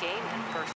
game and first